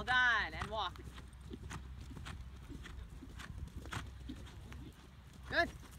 All done, and walk.